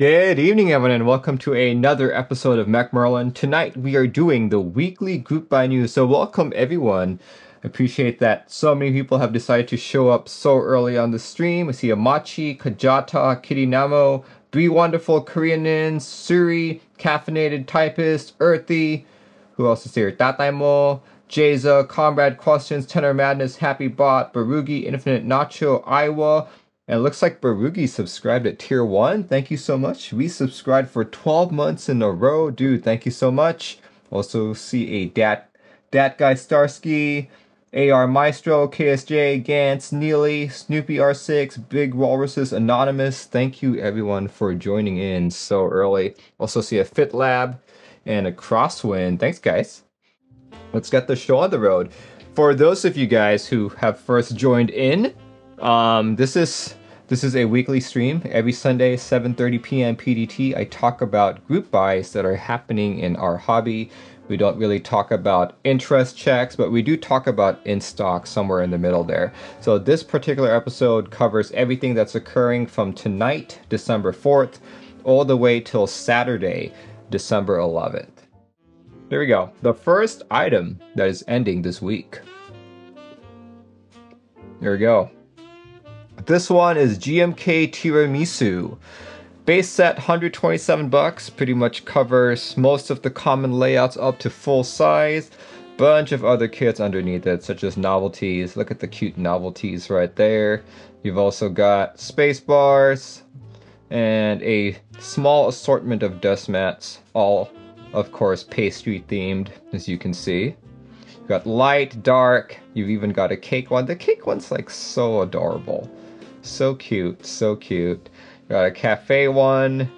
Good evening, everyone, and welcome to another episode of Mech Merlin. Tonight we are doing the weekly group buy news, so welcome everyone. Appreciate that so many people have decided to show up so early on the stream. I see Amachi, Kajata, Kitty Namo, Three Wonderful Koreanins, Suri, Caffeinated Typist, Earthy, who else is here? Tataimo, Jaza, Comrade Questions, Tenor Madness, Happy Bot, Barugi, Infinite Nacho, Iowa, and it looks like Barugi subscribed at tier 1. Thank you so much. We subscribed for 12 months in a row. Dude, thank you so much. Also see a Dat, Dat Guy Starsky, AR Maestro, KSJ, Gantz, Neely, Snoopy R6, Big Walruses, Anonymous. Thank you everyone for joining in so early. Also see a Fit Lab and a Crosswind. Thanks guys. Let's get the show on the road. For those of you guys who have first joined in, um, this is this is a weekly stream every Sunday, 7:30 p.m. PDT. I talk about group buys that are happening in our hobby. We don't really talk about interest checks, but we do talk about in stock somewhere in the middle there. So this particular episode covers everything that's occurring from tonight, December 4th, all the way till Saturday, December 11th. There we go. The first item that is ending this week. There we go. This one is GMK Tiramisu. Base set 127 bucks, pretty much covers most of the common layouts up to full size. Bunch of other kits underneath it, such as novelties. Look at the cute novelties right there. You've also got space bars and a small assortment of dust mats, all of course pastry themed, as you can see. You've got light, dark, you've even got a cake one. The cake one's like so adorable. So cute, so cute. Got a cafe one,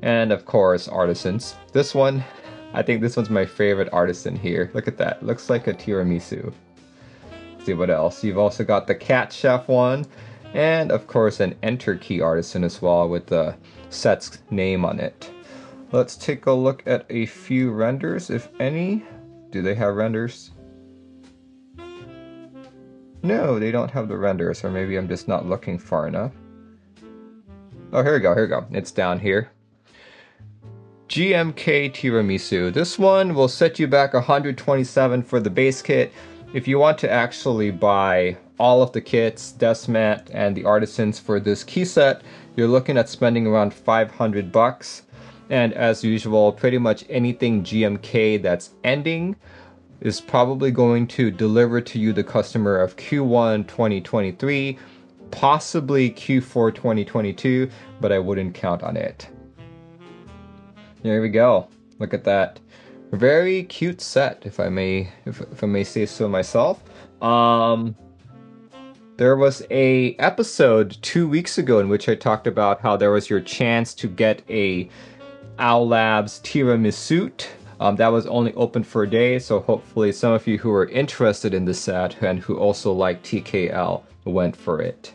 and of course artisans. This one, I think this one's my favorite artisan here. Look at that, looks like a tiramisu. Let's see what else. You've also got the cat chef one, and of course an enter key artisan as well with the set's name on it. Let's take a look at a few renders, if any. Do they have renders? No, they don't have the renders, or maybe I'm just not looking far enough. Oh, here we go, here we go. It's down here. GMK Tiramisu. This one will set you back 127 for the base kit. If you want to actually buy all of the kits, Desmat, and the artisans for this key set, you're looking at spending around 500 bucks. And as usual, pretty much anything GMK that's ending is probably going to deliver to you the customer of Q1 2023, possibly Q4 2022, but I wouldn't count on it. There we go. Look at that. Very cute set, if I may, if, if I may say so myself. Um, there was a episode two weeks ago in which I talked about how there was your chance to get a Owl Labs tiramisu um, that was only open for a day, so hopefully some of you who are interested in the set and who also like TKL went for it.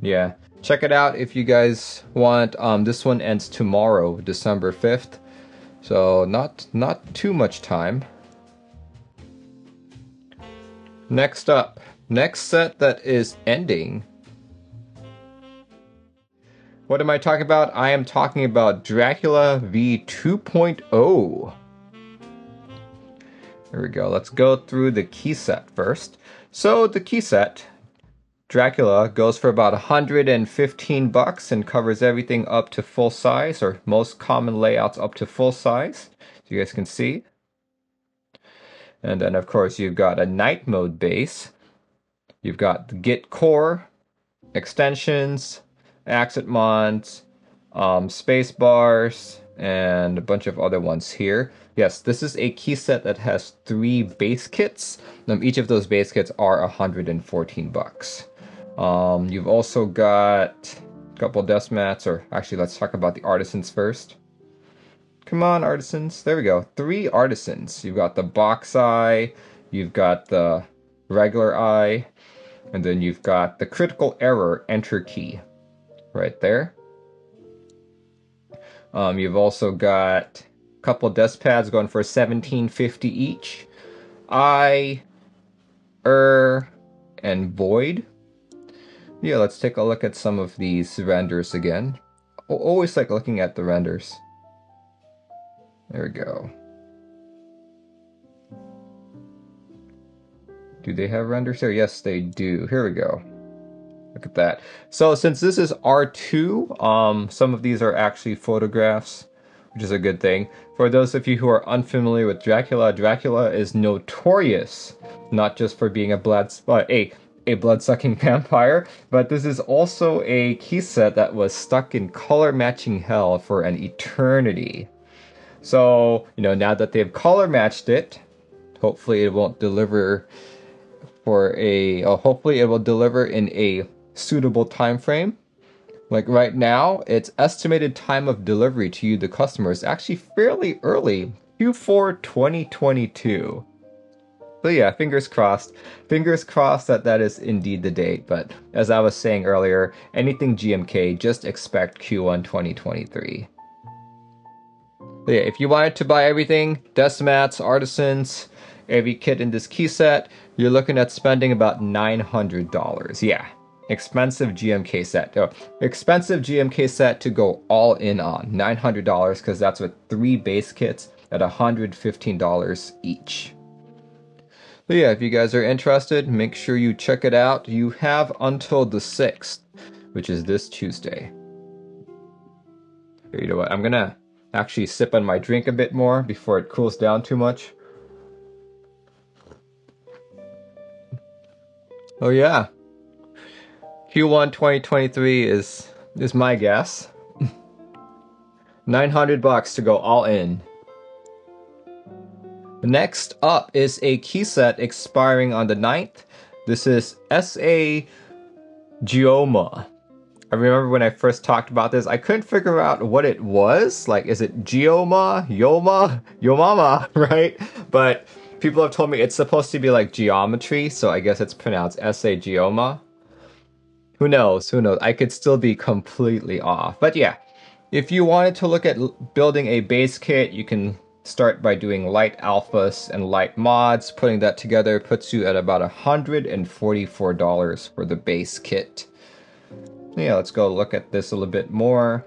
Yeah, check it out if you guys want. Um, this one ends tomorrow, December 5th, so not, not too much time. Next up, next set that is ending what am I talking about? I am talking about Dracula V 2.0. There we go. Let's go through the key set first. So the key set, Dracula, goes for about 115 bucks and covers everything up to full size, or most common layouts up to full size, so you guys can see. And then of course you've got a night mode base. You've got the Git core, extensions, accent mods, um, space bars, and a bunch of other ones here. Yes, this is a key set that has three base kits. Um, each of those base kits are 114 bucks. Um, you've also got a couple desk mats, or actually, let's talk about the artisans first. Come on, artisans. There we go. Three artisans. You've got the box eye, you've got the regular eye, and then you've got the critical error enter key right there. Um, you've also got a couple dust pads going for 1750 each. I, Er, and Void. Yeah, let's take a look at some of these renders again. always like looking at the renders. There we go. Do they have renders here? Yes, they do. Here we go. Look at that. So since this is R2, um, some of these are actually photographs, which is a good thing. For those of you who are unfamiliar with Dracula, Dracula is notorious, not just for being a blood, uh, a, a blood-sucking vampire, but this is also a key set that was stuck in color matching hell for an eternity. So, you know, now that they've color matched it, hopefully it won't deliver for a, uh, hopefully it will deliver in a suitable time frame. Like right now, its estimated time of delivery to you, the customer, is actually fairly early, Q4 2022. So yeah, fingers crossed. Fingers crossed that that is indeed the date. But as I was saying earlier, anything GMK, just expect Q1 2023. But yeah, if you wanted to buy everything, Decimats, Artisans, every kit in this key set, you're looking at spending about $900. Yeah, expensive GMK set. Oh, expensive GMK set to go all in on. $900 because that's with three base kits at $115 each. But yeah, if you guys are interested, make sure you check it out. You have until the 6th, which is this Tuesday. Here, you know what? I'm gonna actually sip on my drink a bit more before it cools down too much. Oh yeah, Q1 2023 is is my guess. 900 bucks to go all in. Next up is a key set expiring on the 9th. This is SA Geoma. I remember when I first talked about this, I couldn't figure out what it was. Like, is it Geoma, Yoma, Yomama, right? But people have told me it's supposed to be like geometry, so I guess it's pronounced SA Geoma. Who knows? Who knows? I could still be completely off. But yeah, if you wanted to look at building a base kit, you can start by doing light alphas and light mods. Putting that together puts you at about $144 for the base kit. Yeah, let's go look at this a little bit more.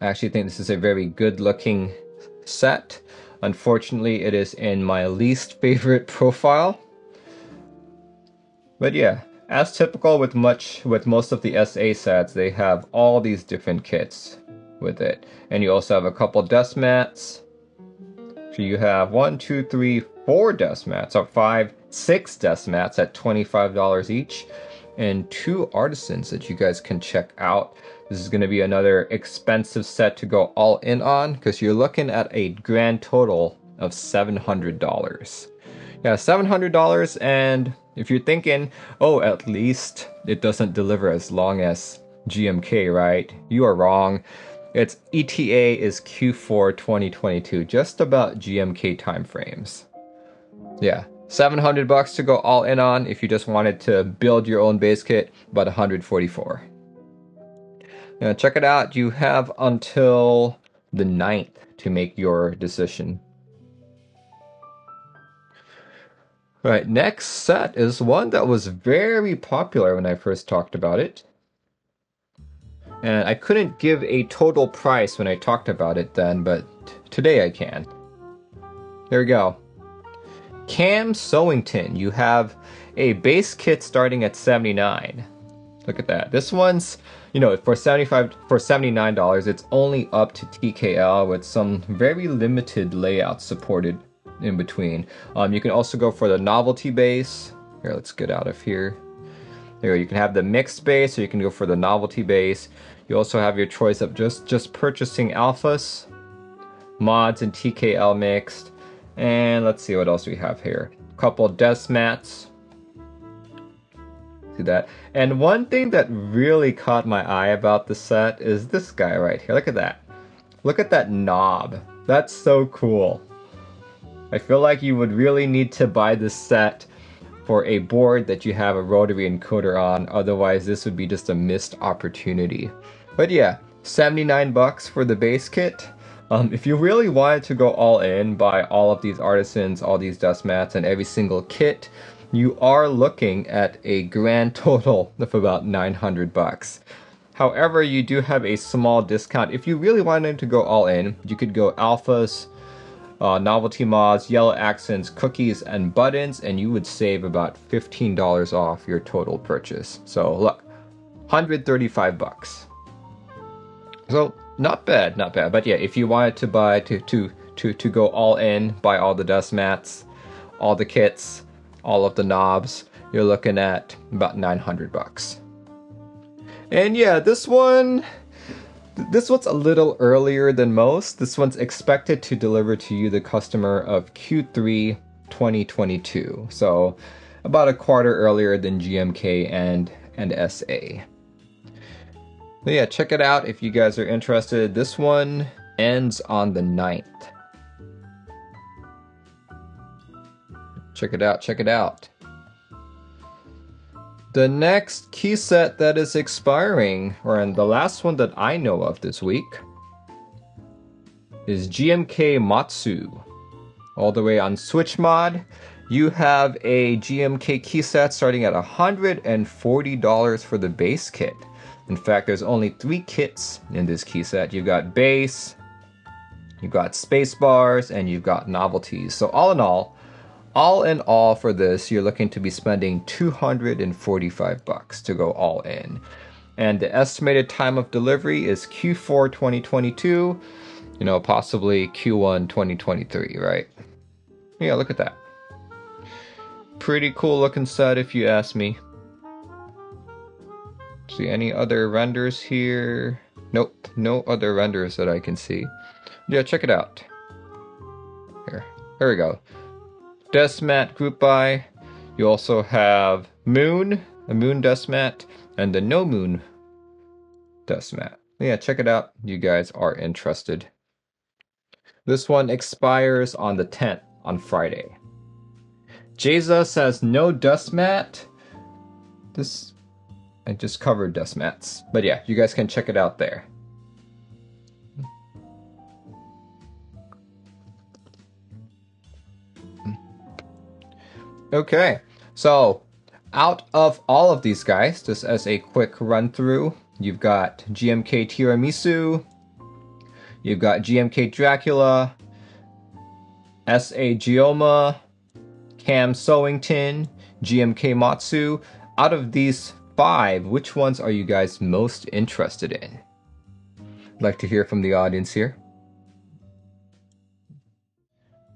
I actually think this is a very good looking set. Unfortunately, it is in my least favorite profile. But yeah, as typical with much with most of the SA sets, they have all these different kits with it. And you also have a couple desk mats. So you have one, two, three, four desk mats, or five, six desk mats at $25 each, and two artisans that you guys can check out. This is going to be another expensive set to go all in on because you're looking at a grand total of $700. Yeah, $700 and if you're thinking, oh, at least it doesn't deliver as long as GMK, right? You are wrong. Its ETA is Q4 2022, just about GMK timeframes. Yeah, 700 bucks to go all in on if you just wanted to build your own base kit, about 144. Now check it out, you have until the 9th to make your decision. Right, next set is one that was very popular when I first talked about it. And I couldn't give a total price when I talked about it then, but today I can. There we go. KAM Sewing Tin, you have a base kit starting at 79. Look at that. This one's, you know, for 75 for $79, it's only up to TKL with some very limited layouts supported in between. Um, you can also go for the novelty base. Here, let's get out of here. There you can have the mixed base, or you can go for the novelty base. You also have your choice of just, just purchasing alphas, mods, and TKL mixed. And let's see what else we have here. A couple desk mats. See that? And one thing that really caught my eye about the set is this guy right here. Look at that. Look at that knob. That's so cool. I feel like you would really need to buy this set for a board that you have a rotary encoder on, otherwise this would be just a missed opportunity. But yeah, 79 bucks for the base kit. Um, if you really wanted to go all in, buy all of these artisans, all these dust mats, and every single kit, you are looking at a grand total of about 900 bucks. However, you do have a small discount. If you really wanted to go all in, you could go alphas, uh, novelty mods, yellow accents, cookies, and buttons, and you would save about $15 off your total purchase. So look, 135 bucks. So not bad, not bad. But yeah, if you wanted to buy to to to to go all in, buy all the dust mats, all the kits, all of the knobs, you're looking at about 900 bucks. And yeah, this one this one's a little earlier than most. This one's expected to deliver to you, the customer, of Q3 2022. So about a quarter earlier than GMK and, and SA. But yeah, check it out if you guys are interested. This one ends on the 9th. Check it out, check it out. The next key set that is expiring, or the last one that I know of this week, is GMK Matsu. All the way on Switch Mod, you have a GMK key set starting at $140 for the base kit. In fact, there's only three kits in this key set. You've got base, you've got space bars, and you've got novelties. So all in all, all in all for this, you're looking to be spending 245 bucks to go all in. And the estimated time of delivery is Q4 2022, you know, possibly Q1 2023, right? Yeah, look at that. Pretty cool looking set if you ask me. See any other renders here? Nope, no other renders that I can see. Yeah, check it out. Here, here we go. Deskmat group buy. You also have Moon, a Moon dust mat, and the No Moon dust mat. Yeah, check it out. You guys are interested. This one expires on the 10th, on Friday. Jaza says no dust mat. This I just covered dust mats. But yeah, you guys can check it out there. Okay, so out of all of these guys, just as a quick run through, you've got GMK Tiramisu, you've got GMK Dracula, SA Geoma, KAM Sewing Tin, GMK Matsu. Out of these five, which ones are you guys most interested in? I'd like to hear from the audience here.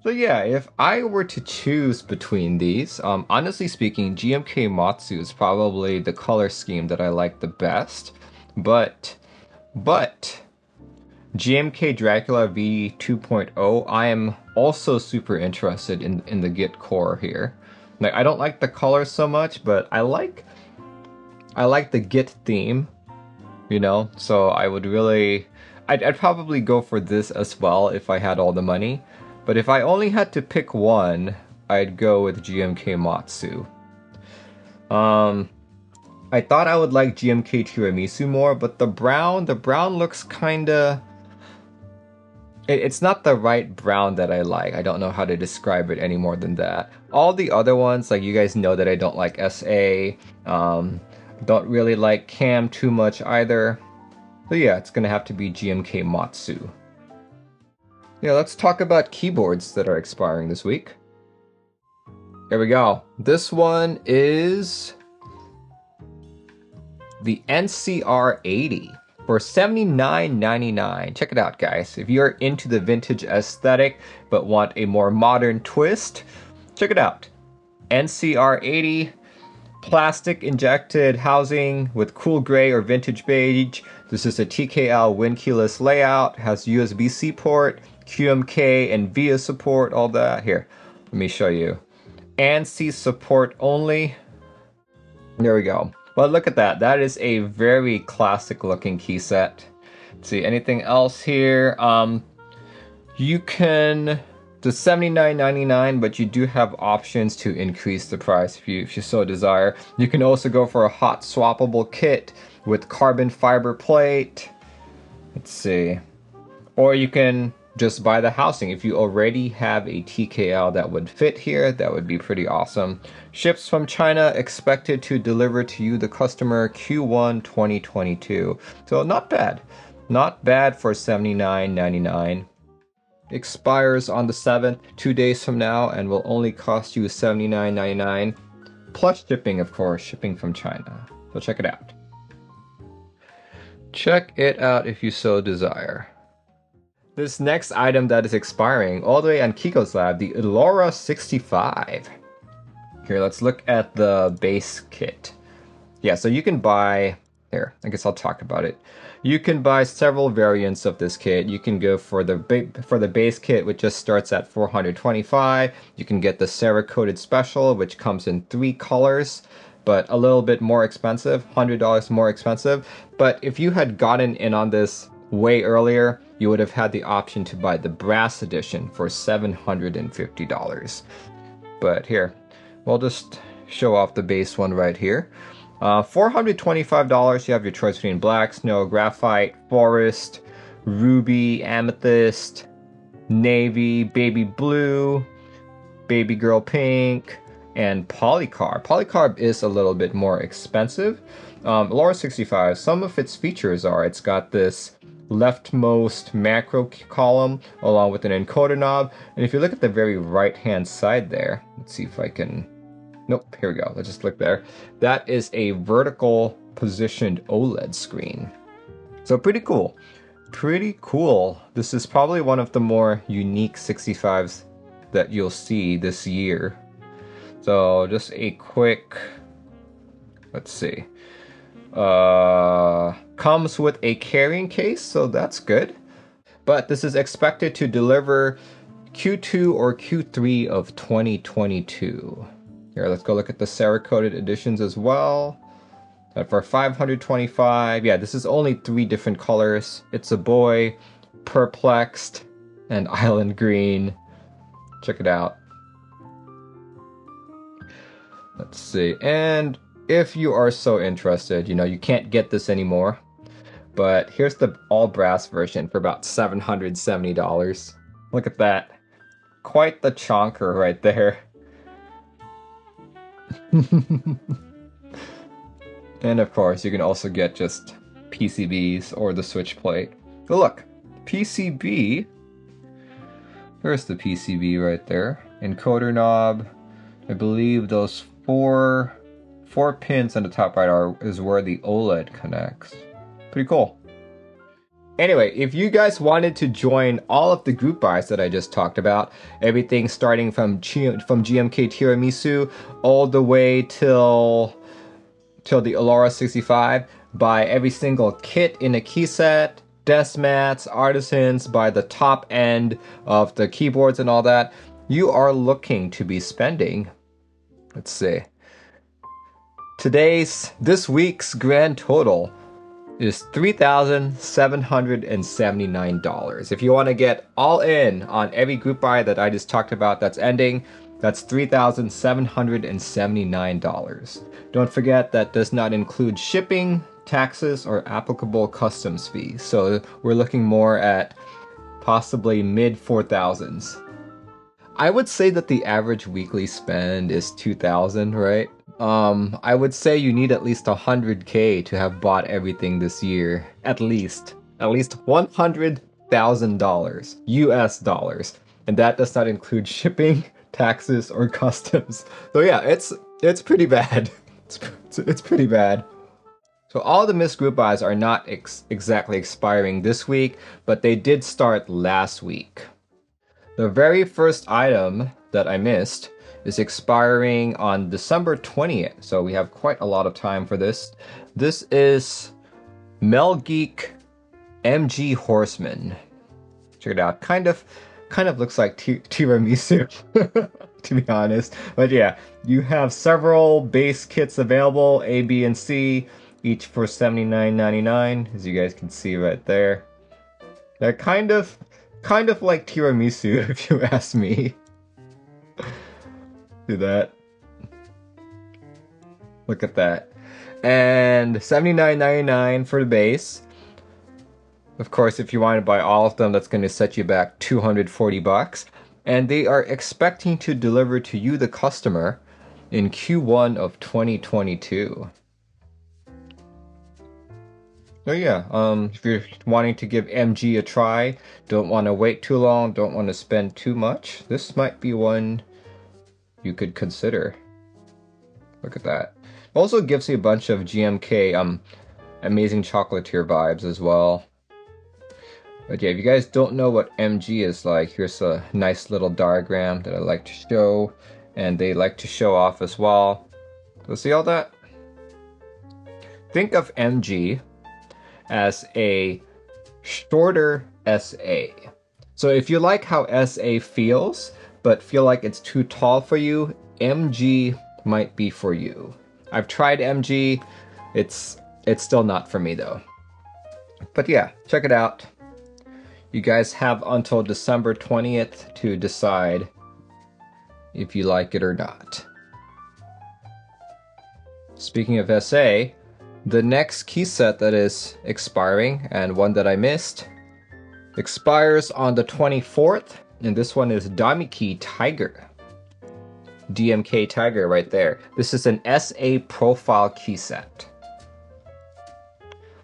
So yeah, if I were to choose between these, um, honestly speaking, GMK Matsu is probably the color scheme that I like the best. But, but, GMK Dracula V 2.0, I am also super interested in, in the Git core here. Like, I don't like the color so much, but I like, I like the Git theme, you know? So I would really, I'd, I'd probably go for this as well if I had all the money. But if I only had to pick one, I'd go with GMK Matsu. Um, I thought I would like GMK Tiramisu more, but the brown, the brown looks kinda... It, it's not the right brown that I like. I don't know how to describe it any more than that. All the other ones, like you guys know that I don't like SA, um, don't really like KAM too much either. So yeah, it's gonna have to be GMK Matsu. Yeah, let's talk about keyboards that are expiring this week. Here we go. This one is the NCR 80 for $79.99. Check it out, guys. If you're into the vintage aesthetic but want a more modern twist, check it out. NCR 80 plastic injected housing with cool gray or vintage beige. This is a TKL win keyless layout, has USB-C port, QMK and VIA support, all that. Here, let me show you. ANSI support only. There we go. But look at that. That is a very classic looking key set. Let's see, anything else here? Um, you can the $79.99, but you do have options to increase the price if you, if you so desire. You can also go for a hot swappable kit with carbon fiber plate. Let's see. Or you can just buy the housing. If you already have a TKL that would fit here, that would be pretty awesome. Ships from China expected to deliver to you, the customer, Q1 2022. So not bad. Not bad for $79.99. Expires on the 7th, two days from now, and will only cost you $79.99. Plus shipping, of course, shipping from China. So check it out. Check it out if you so desire. This next item that is expiring all the way on Kiko's Lab, the Ellora 65. Here, let's look at the base kit. Yeah, so you can buy, here, I guess I'll talk about it. You can buy several variants of this kit. You can go for the for the base kit, which just starts at 425. You can get the Cerakoted Special, which comes in three colors but a little bit more expensive, $100 more expensive. But if you had gotten in on this way earlier, you would have had the option to buy the brass edition for $750. But here, we'll just show off the base one right here. Uh, $425, you have your choice between black, snow, graphite, forest, ruby, amethyst, navy, baby blue, baby girl pink, and polycarb. Polycarb is a little bit more expensive. Um, Ellora 65, some of its features are it's got this leftmost macro column along with an encoder knob. And if you look at the very right hand side there, let's see if I can, nope, here we go. Let's just click there. That is a vertical positioned OLED screen. So pretty cool. Pretty cool. This is probably one of the more unique 65s that you'll see this year. So just a quick, let's see. Uh, comes with a carrying case, so that's good. But this is expected to deliver Q2 or Q3 of 2022. Here, let's go look at the Cerakoted editions as well. And for 525, yeah, this is only three different colors. It's a boy, perplexed, and island green. Check it out. Let's see, and if you are so interested, you know, you can't get this anymore. But here's the all brass version for about $770. Look at that. Quite the chonker right there. and of course, you can also get just PCBs or the switch plate. But look, PCB. Here's the PCB right there. Encoder knob. I believe those four four pins on the top right are is where the OLED connects. Pretty cool. Anyway, if you guys wanted to join all of the group buys that I just talked about, everything starting from G from GMK Tiramisu all the way till till the Ellora 65, buy every single kit in a key set, desk mats, artisans, by the top end of the keyboards and all that, you are looking to be spending, let's see, Today's, this week's grand total is $3,779. If you want to get all in on every group buy that I just talked about that's ending, that's $3,779. Don't forget that does not include shipping, taxes, or applicable customs fees. So we're looking more at possibly mid 4000s. I would say that the average weekly spend is 2000, right? Um, I would say you need at least 100k to have bought everything this year. At least. At least $100,000 US dollars. And that does not include shipping, taxes, or customs. So yeah, it's it's pretty bad. It's, it's pretty bad. So all the missed group buys are not ex exactly expiring this week, but they did start last week. The very first item that I missed is expiring on December 20th, so we have quite a lot of time for this. This is Melgeek MG Horseman. Check it out. Kind of kind of looks like tiramisu, to be honest. But yeah, you have several base kits available, A, B, and C, each for $79.99, as you guys can see right there. They're kind of kind of like tiramisu, if you ask me. Do that. Look at that. And $79.99 for the base. Of course, if you want to buy all of them, that's going to set you back 240 bucks. And they are expecting to deliver to you, the customer, in Q1 of 2022. Oh yeah, um, if you're wanting to give MG a try, don't want to wait too long, don't want to spend too much, this might be one you could consider. Look at that. Also gives you a bunch of GMK um amazing chocolatier vibes as well. But yeah, if you guys don't know what MG is like, here's a nice little diagram that I like to show, and they like to show off as well. So see all that? Think of MG as a shorter SA. So if you like how SA feels, but feel like it's too tall for you, MG might be for you. I've tried MG, it's it's still not for me though. But yeah, check it out. You guys have until December 20th to decide if you like it or not. Speaking of SA, the next key set that is expiring, and one that I missed, expires on the 24th, and this one is Domikey Tiger. DMK Tiger right there. This is an SA profile key set.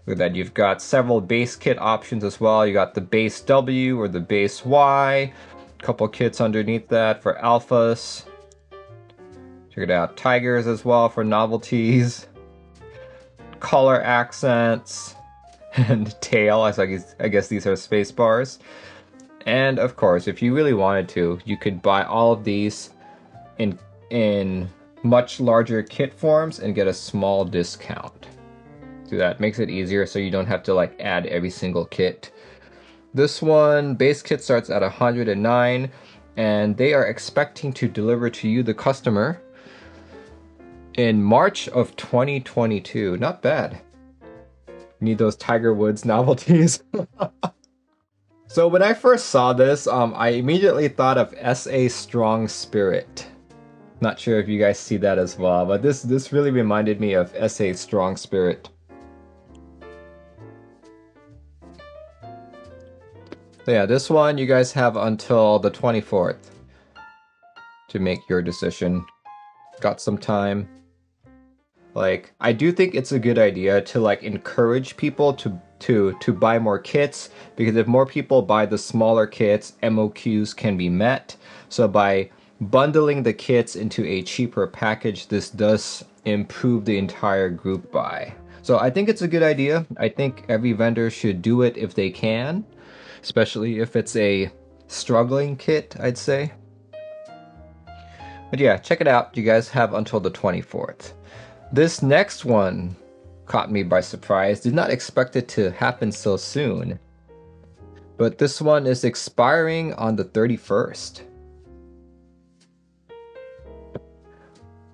Look at that, you've got several base kit options as well. You got the base W or the base Y, a couple kits underneath that for alphas. Check it out, tigers as well for novelties color accents, and tail. I guess, I guess these are space bars. And of course, if you really wanted to, you could buy all of these in in much larger kit forms and get a small discount. Do that makes it easier so you don't have to like add every single kit. This one base kit starts at 109 and they are expecting to deliver to you the customer in March of 2022. Not bad. Need those Tiger Woods novelties. so when I first saw this, um, I immediately thought of SA Strong Spirit. Not sure if you guys see that as well, but this this really reminded me of SA Strong Spirit. So yeah, this one you guys have until the 24th to make your decision. Got some time. Like, I do think it's a good idea to like encourage people to to to buy more kits because if more people buy the smaller kits, MOQs can be met. So by bundling the kits into a cheaper package, this does improve the entire group buy. So I think it's a good idea. I think every vendor should do it if they can, especially if it's a struggling kit, I'd say. But yeah, check it out. You guys have until the 24th. This next one caught me by surprise. Did not expect it to happen so soon. But this one is expiring on the 31st.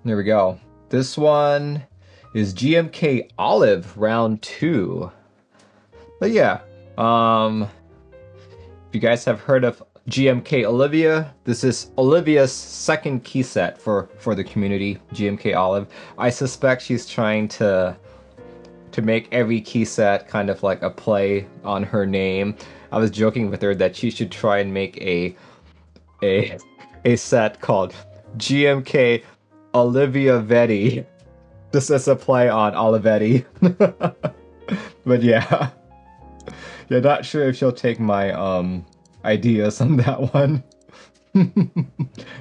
There we go. This one is GMK Olive round two. But yeah, um, if you guys have heard of GMK Olivia. This is Olivia's second key set for, for the community, GMK Olive. I suspect she's trying to to make every key set kind of like a play on her name. I was joking with her that she should try and make a a a set called GMK Olivia Vetti. Just as a play on Olivetti. but yeah. Yeah, not sure if she'll take my um ideas on that one.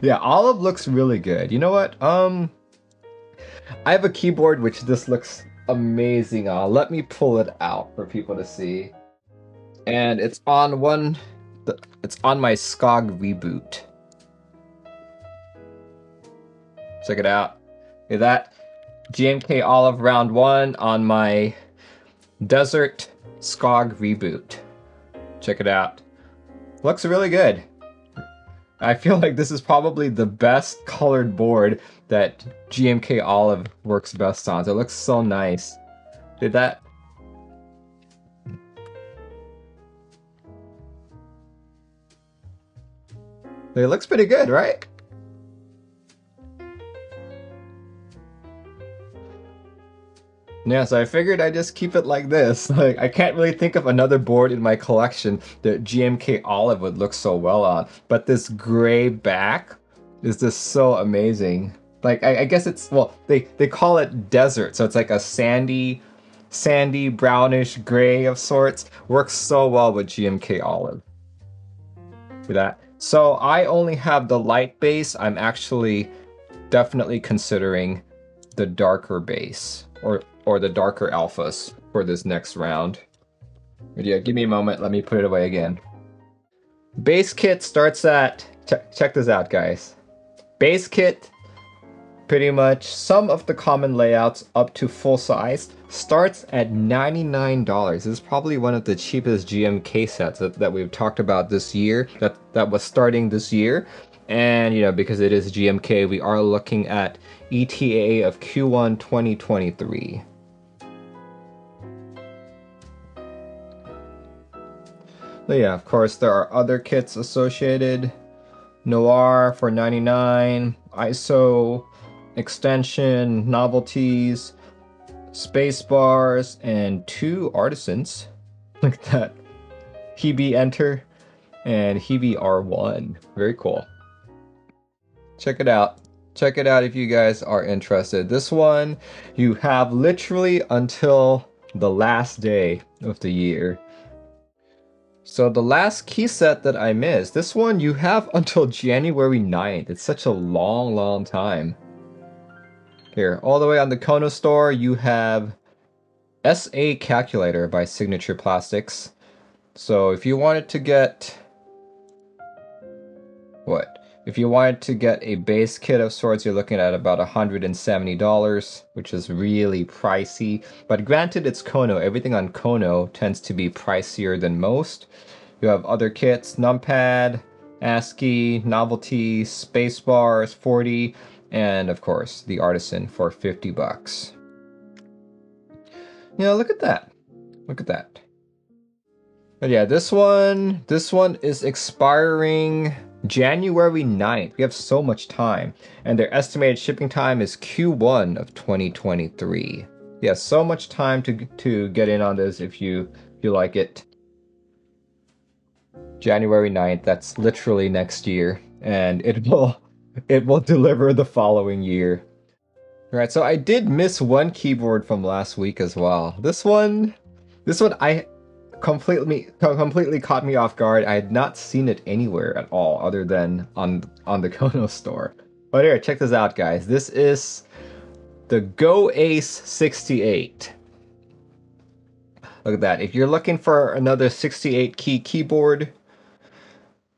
yeah, Olive looks really good. You know what? Um, I have a keyboard which this looks amazing on. Let me pull it out for people to see. And it's on one, it's on my SCOG reboot. Check it out. Look that. GMK Olive round one on my Desert SCOG reboot. Check it out. Looks really good. I feel like this is probably the best colored board that GMK Olive works best on. It looks so nice. Did that? It looks pretty good, right? Yeah, so I figured I'd just keep it like this. Like, I can't really think of another board in my collection that GMK Olive would look so well on. But this gray back is just so amazing. Like, I, I guess it's, well, they, they call it desert, so it's like a sandy, sandy, brownish gray of sorts. Works so well with GMK Olive. See that? So I only have the light base. I'm actually definitely considering the darker base or or the darker alphas for this next round. But yeah, give me a moment. Let me put it away again. Base kit starts at check, check this out, guys. Base kit, pretty much some of the common layouts up to full size starts at $99. This is probably one of the cheapest GMK sets that, that we've talked about this year, that, that was starting this year. And, you know, because it is GMK, we are looking at ETA of Q1 2023. But yeah, of course, there are other kits associated. Noir for 99, ISO, extension, novelties, space bars, and two artisans. Look at that. Hebe Enter and Hebe R1. Very cool. Check it out. Check it out if you guys are interested. This one, you have literally until the last day of the year. So the last key set that I missed, this one you have until January 9th. It's such a long, long time. Here, all the way on the Kono store, you have SA Calculator by Signature Plastics. So if you wanted to get... What? If you wanted to get a base kit of sorts, you're looking at about $170, which is really pricey. But granted, it's Kono. Everything on Kono tends to be pricier than most. You have other kits, numpad, ASCII, novelty, spacebars, 40, and of course the artisan for 50 bucks. You know, look at that. Look at that. But yeah, this one, this one is expiring January 9th. We have so much time. And their estimated shipping time is Q1 of 2023. Yeah, so much time to to get in on this if you if you like it. January 9th, that's literally next year. And it will it will deliver the following year. Alright, so I did miss one keyboard from last week as well. This one, this one I completely completely caught me off guard. I had not seen it anywhere at all other than on on the Kono store. But here, check this out guys. This is the Go Ace 68. Look at that. If you're looking for another 68 key keyboard,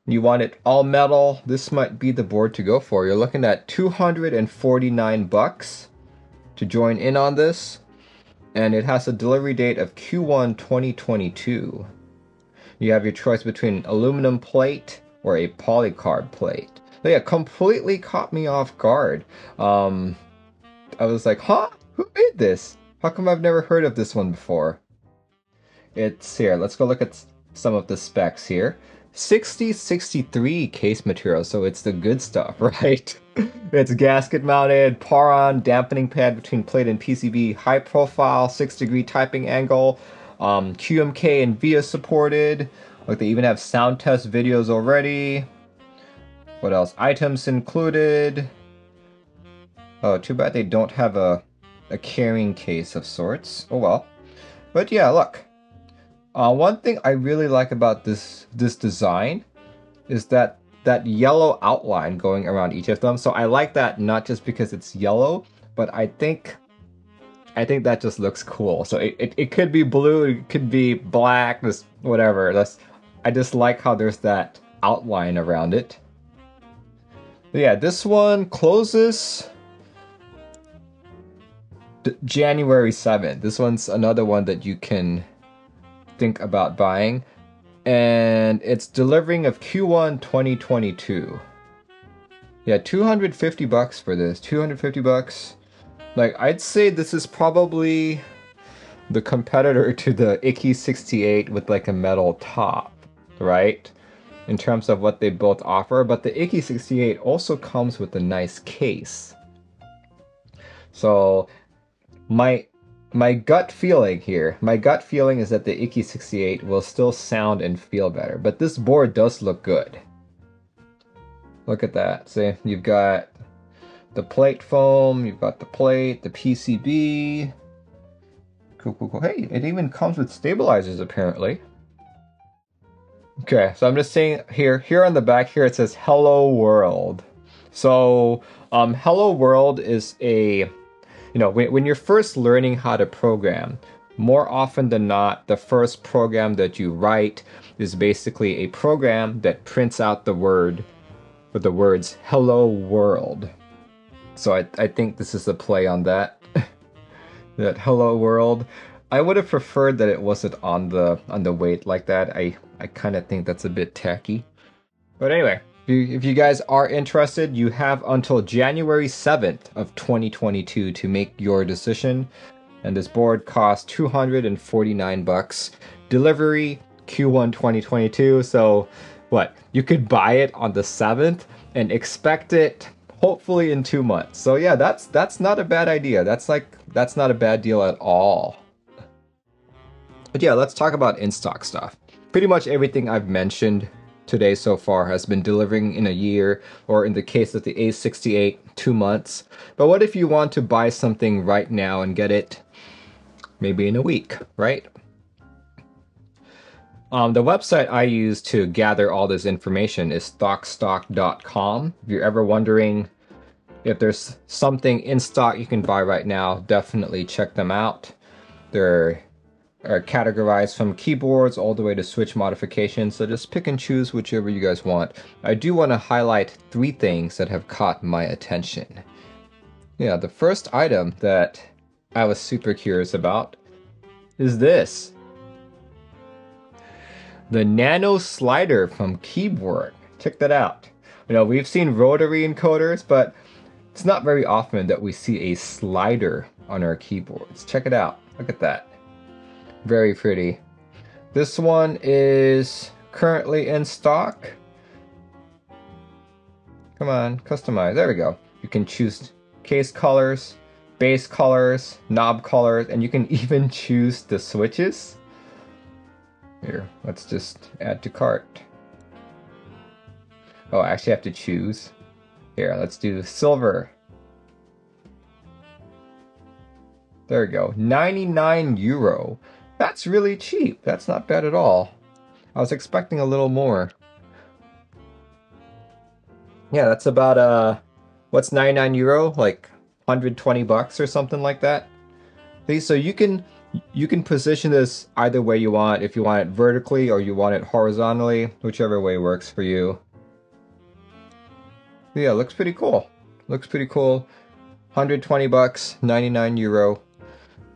you want it all metal, this might be the board to go for. You're looking at 249 bucks to join in on this. And it has a delivery date of Q1 2022. You have your choice between aluminum plate or a polycarb plate. But yeah, completely caught me off guard. Um, I was like, huh? Who made this? How come I've never heard of this one before? It's here. Let's go look at some of the specs here. 6063 case material, so it's the good stuff, right? It's gasket mounted, Poron dampening pad between plate and PCB, high profile, 6 degree typing angle, um, QMK and VIA supported. Like they even have sound test videos already. What else? Items included. Oh, too bad they don't have a, a carrying case of sorts. Oh well. But yeah, look. Uh, one thing I really like about this this design is that that yellow outline going around each of them. So I like that not just because it's yellow, but I think I think that just looks cool. So it, it, it could be blue, it could be black, this whatever. That's I just like how there's that outline around it. But yeah, this one closes January 7th. This one's another one that you can think about buying. And it's delivering of Q1 2022. Yeah, 250 bucks for this. 250 bucks. Like, I'd say this is probably the competitor to the Ikki 68 with like a metal top, right? In terms of what they both offer, but the Ikki 68 also comes with a nice case. So, my my gut feeling here, my gut feeling is that the Ikki 68 will still sound and feel better, but this board does look good. Look at that. See, you've got the plate foam, you've got the plate, the PCB. Cool, cool, cool. Hey, it even comes with stabilizers apparently. Okay, so I'm just saying here, here on the back here it says Hello World. So, um, Hello World is a you know, when, when you're first learning how to program, more often than not, the first program that you write is basically a program that prints out the word with the words hello world. So I, I think this is a play on that. that hello world. I would have preferred that it wasn't on the on the weight like that. I, I kind of think that's a bit tacky. But anyway, if you guys are interested, you have until January 7th of 2022 to make your decision. And this board costs 249 bucks. Delivery Q1 2022. So what? You could buy it on the 7th and expect it hopefully in 2 months. So yeah, that's that's not a bad idea. That's like that's not a bad deal at all. But yeah, let's talk about in-stock stuff. Pretty much everything I've mentioned today so far has been delivering in a year, or in the case of the A68, two months. But what if you want to buy something right now and get it maybe in a week, right? Um, the website I use to gather all this information is stockstock.com. If you're ever wondering if there's something in stock you can buy right now, definitely check them out. They're are categorized from keyboards all the way to switch modifications, so just pick and choose whichever you guys want. I do want to highlight three things that have caught my attention. Yeah, the first item that I was super curious about is this. The Nano Slider from Keebwerk. Check that out. You know, we've seen rotary encoders, but it's not very often that we see a slider on our keyboards. Check it out. Look at that. Very pretty. This one is currently in stock. Come on, customize. There we go. You can choose case colors, base colors, knob colors, and you can even choose the switches. Here, let's just add to cart. Oh, I actually have to choose. Here, let's do silver. There we go. 99 euro. That's really cheap. That's not bad at all. I was expecting a little more. Yeah, that's about uh what's 99 euro? Like 120 bucks or something like that. So you can you can position this either way you want, if you want it vertically or you want it horizontally, whichever way works for you. Yeah, looks pretty cool. Looks pretty cool. 120 bucks, 99 euro.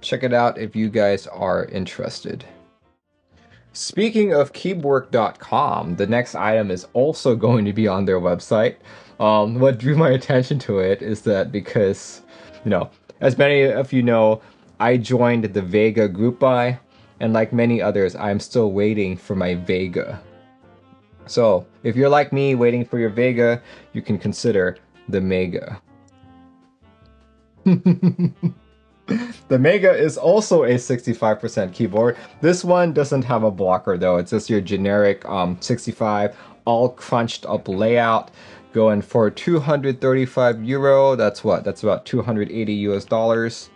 Check it out if you guys are interested. Speaking of keebwerk.com, the next item is also going to be on their website. Um, what drew my attention to it is that because, you know, as many of you know, I joined the Vega group buy, and like many others, I'm still waiting for my Vega. So, if you're like me waiting for your Vega, you can consider the Mega. the Mega is also a 65% keyboard. This one doesn't have a blocker though. It's just your generic um, 65 all crunched up layout going for 235 euro. That's what? That's about 280 US dollars.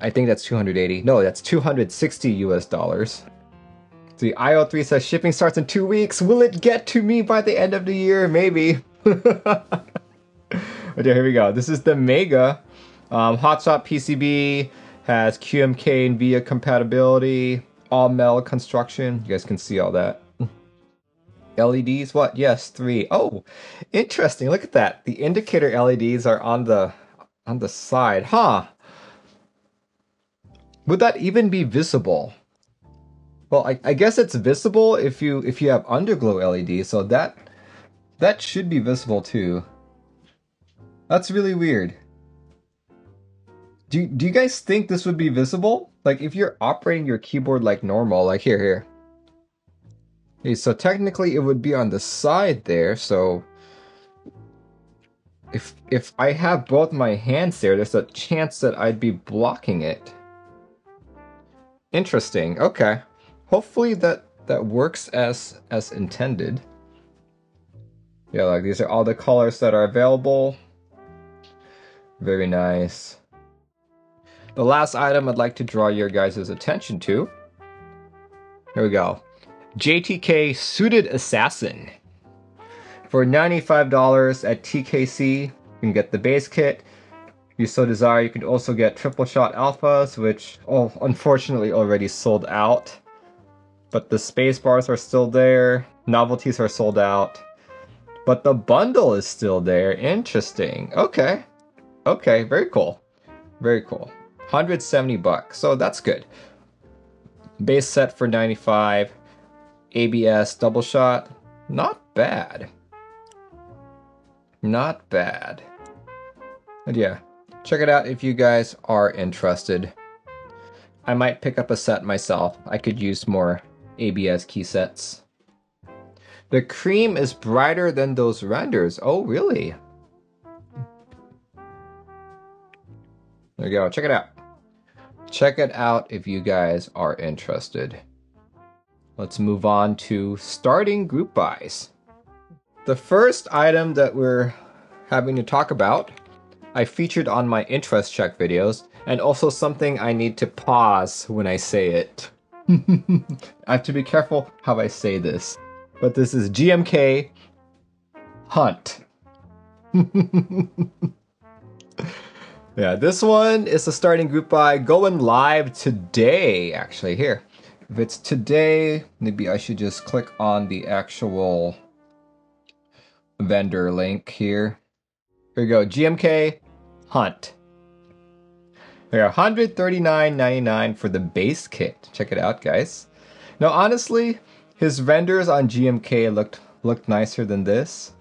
I think that's 280. No, that's 260 US dollars. The IO3 says shipping starts in two weeks. Will it get to me by the end of the year? Maybe. okay, here we go. This is the Mega um, Hotshot PCB has QMK and VIA compatibility, all metal construction. You guys can see all that. LEDs, what? Yes, three. Oh, interesting. Look at that. The indicator LEDs are on the on the side. Huh. Would that even be visible? Well, I, I guess it's visible if you if you have underglow LED, so that that should be visible too. That's really weird. Do, do you guys think this would be visible? Like if you're operating your keyboard like normal, like here, here. Okay, so technically it would be on the side there, so... if if I have both my hands there, there's a chance that I'd be blocking it. Interesting. Okay. Hopefully that that works as as intended. Yeah, like these are all the colors that are available. Very nice. The last item I'd like to draw your guys' attention to. Here we go. JTK Suited Assassin. For $95 at TKC, you can get the base kit. If you so desire, you can also get triple shot alphas, which oh, unfortunately already sold out. But the space bars are still there. Novelties are sold out. But the bundle is still there. Interesting. Okay. Okay, very cool. Very cool. 170 bucks. So that's good. Base set for 95. ABS double shot. Not bad. Not bad. And yeah, check it out if you guys are interested. I might pick up a set myself. I could use more ABS key sets. The cream is brighter than those renders. Oh, really? There you go. Check it out. Check it out if you guys are interested. Let's move on to starting group buys. The first item that we're having to talk about, I featured on my interest check videos, and also something I need to pause when I say it. I have to be careful how I say this. But this is GMK Hunt. yeah, this one is a starting group by going live today, actually. Here. If it's today, maybe I should just click on the actual vendor link here. Here we go. GMK Hunt. They're $139.99 for the base kit. Check it out, guys. Now, honestly, his vendors on GMK looked looked nicer than this.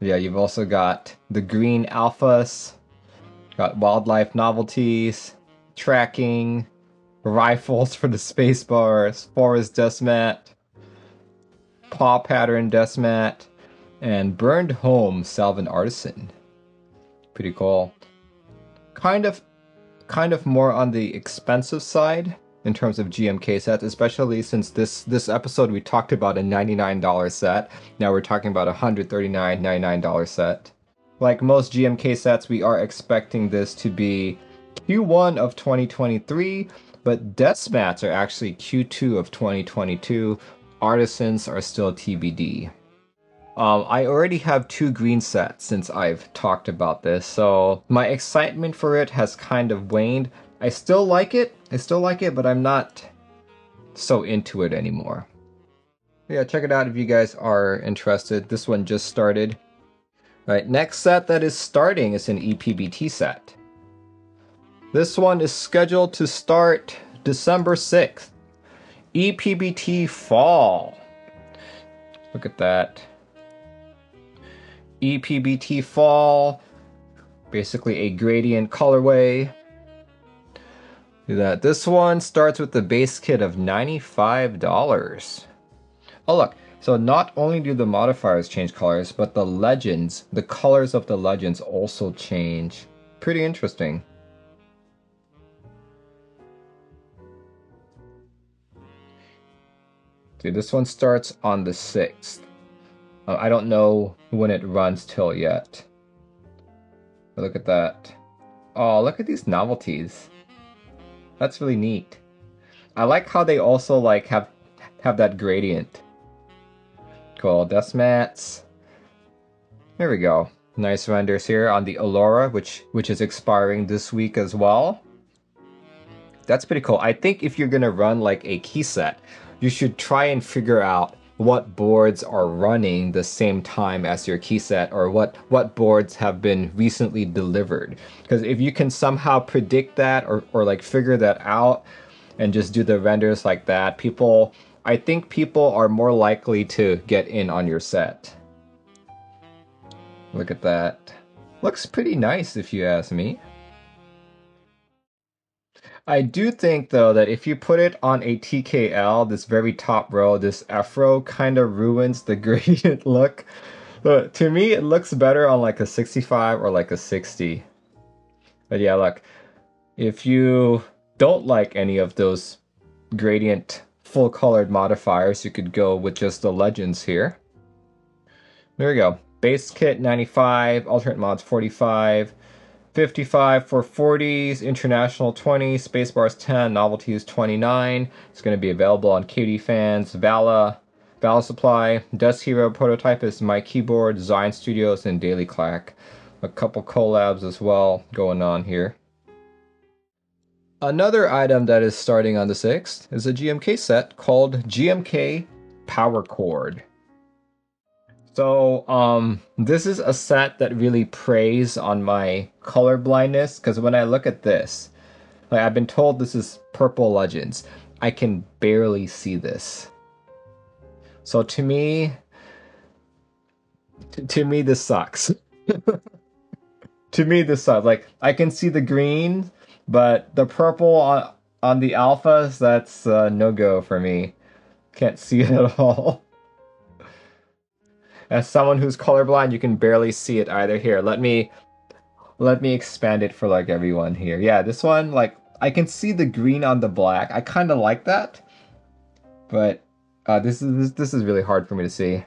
Yeah, you've also got the green alphas, got wildlife novelties, tracking, rifles for the spacebars, forest dust mat, paw pattern dust mat, and Burned Home Salvin Artisan. Pretty cool. Kind of kind of more on the expensive side in terms of GMK sets, especially since this this episode we talked about a $99 set. Now we're talking about a $139 $99 set. Like most GMK sets, we are expecting this to be Q1 of 2023, but death mats are actually Q2 of 2022. Artisans are still TBD. Um, I already have two green sets since I've talked about this, so my excitement for it has kind of waned. I still like it, I still like it, but I'm not so into it anymore. Yeah, check it out if you guys are interested. This one just started. Right, next set that is starting is an EPBT set. This one is scheduled to start December 6th. EPBT Fall. Look at that. EPBT Fall, basically a gradient colorway. Do that. This one starts with the base kit of $95. Oh look, so not only do the modifiers change colors, but the legends, the colors of the legends also change. Pretty interesting. Dude, this one starts on the 6th. Uh, I don't know when it runs till yet. But look at that. Oh, look at these novelties. That's really neat. I like how they also like have have that gradient. Cool. Dust mats. There we go. Nice renders here on the Ellora, which which is expiring this week as well. That's pretty cool. I think if you're gonna run like a key set, you should try and figure out what boards are running the same time as your key set or what what boards have been recently delivered because if you can somehow predict that or, or like figure that out and just do the renders like that people i think people are more likely to get in on your set look at that looks pretty nice if you ask me I do think though that if you put it on a TKL, this very top row, this F row kind of ruins the gradient look. But to me, it looks better on like a 65 or like a 60. But yeah, look, if you don't like any of those gradient full colored modifiers, you could go with just the legends here. There we go. Base kit 95, alternate mods 45, 55 for 40s, international 20, spacebars 10, novelties 29. It's going to be available on KBD Fans, Vala, Vala Supply, Dust Hero Prototypist My Keyboard, Zion Studios, and Daily Clack. A couple collabs as well going on here. Another item that is starting on the 6th is a GMK set called GMK Power Chord. So, um, this is a set that really preys on my color blindness because when I look at this, like I've been told this is Purple Legends, I can barely see this. So to me, to, to me this sucks. to me this sucks. Like I can see the green, but the purple on on the alphas, that's uh, no go for me. Can't see it at all. As someone who's colorblind, you can barely see it either. Here, let me let me expand it for like everyone here. Yeah, this one, like I can see the green on the black. I kind of like that, but uh, this is this, this is really hard for me to see.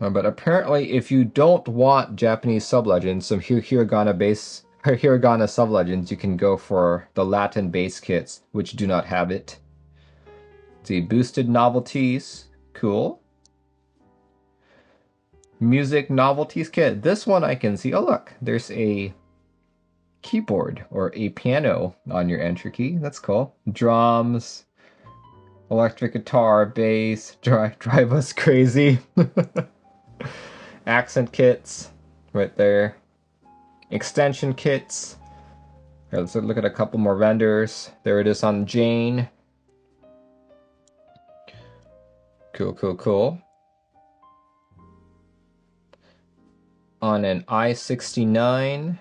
Uh, but apparently, if you don't want Japanese sublegends, some hiragana base hiragana sublegends, you can go for the Latin base kits, which do not have it. See, boosted novelties, Cool. Music novelties kit. This one I can see. Oh, look, there's a keyboard or a piano on your entry key. That's cool. Drums, electric guitar, bass, drive, drive us crazy. Accent kits right there. Extension kits. Here, let's look at a couple more vendors. There it is on Jane. Cool, cool, cool. On an i69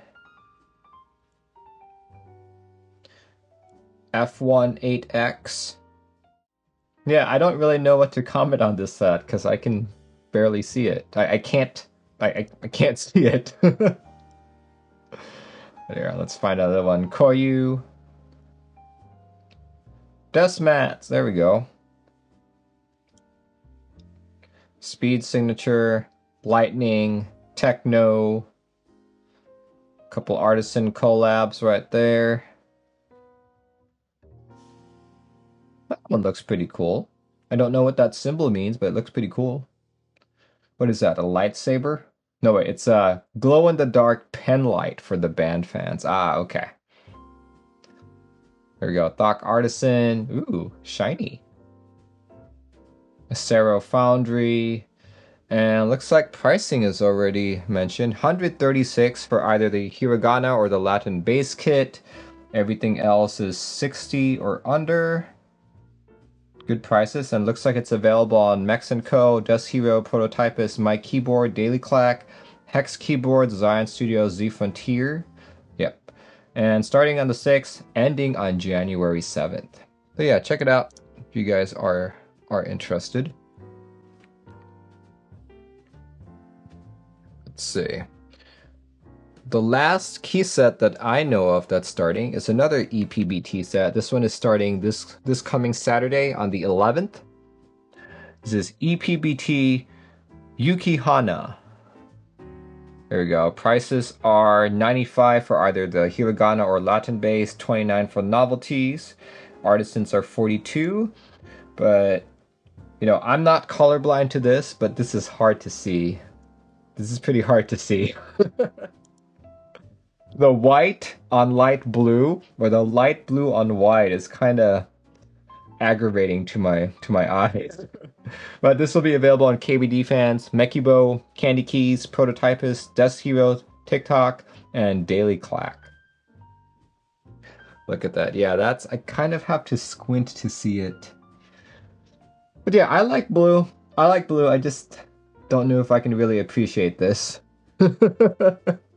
F18X. Yeah, I don't really know what to comment on this set because I can barely see it. I, I can't I, I, can't see it. there, let's find another one. Koyu. Dust mats. there we go. Speed Signature, Lightning, Techno, couple artisan collabs right there. That one looks pretty cool. I don't know what that symbol means, but it looks pretty cool. What is that, a lightsaber? No, wait, it's a glow-in-the-dark pen light for the band fans. Ah, okay. There we go. Thok Artisan. Ooh, shiny. Acero Foundry. And looks like pricing is already mentioned. 136 for either the Hiragana or the Latin base kit. Everything else is 60 or under. Good prices and looks like it's available on Mechs & Co, Dust Hero, Prototypist, My Keyboard, Daily Clack, Hex Keyboard, Zion Studio, Z Frontier. Yep. And starting on the 6th, ending on January 7th. So yeah, check it out if you guys are are interested. Let's see. The last key set that I know of that's starting is another EPBT set. This one is starting this this coming Saturday on the 11th. This is EPBT Yukihana. There we go. Prices are 95 for either the hiragana or Latin base, 29 for novelties. Artisans are 42, but you know, I'm not colorblind to this, but this is hard to see. This is pretty hard to see. the white on light blue or the light blue on white is kind of aggravating to my to my eyes. but this will be available on KBD fans, Mekibo, Candy Keys, Prototypist, Dust Heroes, TikTok, and Daily Clack. Look at that. Yeah, that's I kind of have to squint to see it. But yeah, I like blue. I like blue. I just don't know if I can really appreciate this.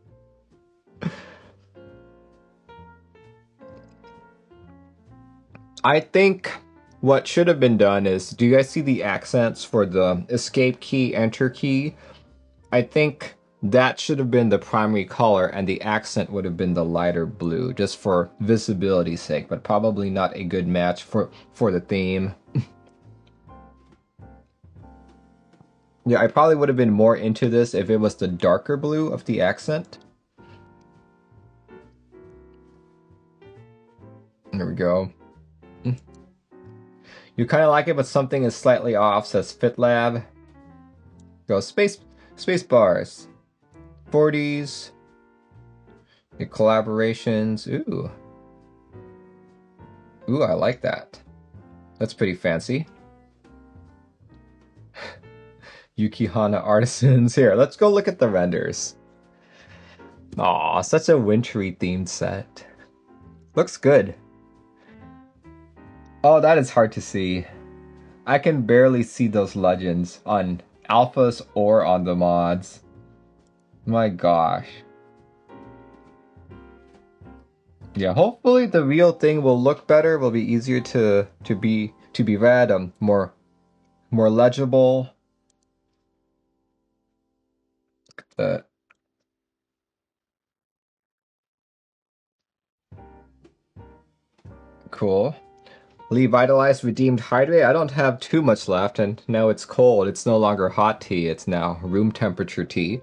I think what should have been done is, do you guys see the accents for the escape key, enter key? I think that should have been the primary color and the accent would have been the lighter blue just for visibility's sake but probably not a good match for for the theme. Yeah i probably would have been more into this if it was the darker blue of the accent. There we go you kind of like it but something is slightly off says fitlab go space space bars 40s. The collaborations. Ooh. Ooh, I like that. That's pretty fancy. Yukihana Artisans. Here, let's go look at the renders. Aw, such a wintry themed set. Looks good. Oh, that is hard to see. I can barely see those legends on alphas or on the mods. My gosh. Yeah, hopefully the real thing will look better, will be easier to to be to be read, um more more legible. Look at that. Cool. Revitalized redeemed hydrate. I don't have too much left, and now it's cold. It's no longer hot tea, it's now room temperature tea.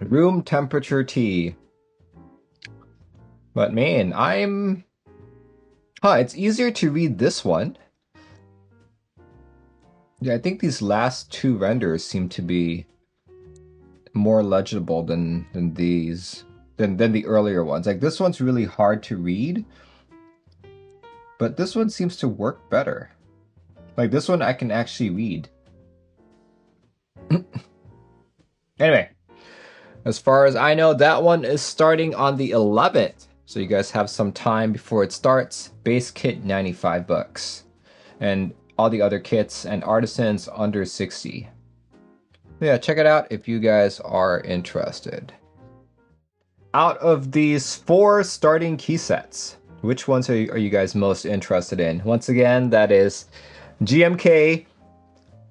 Room temperature tea. But man, I'm... Huh, it's easier to read this one. Yeah, I think these last two renders seem to be more legible than than these than than the earlier ones. Like this one's really hard to read, but this one seems to work better. Like this one I can actually read. anyway, as far as I know, that one is starting on the 11th. So you guys have some time before it starts. Base kit 95 bucks. And all the other kits and artisans under 60. Yeah, check it out if you guys are interested. Out of these four starting key sets, which ones are you, are you guys most interested in? Once again, that is GMK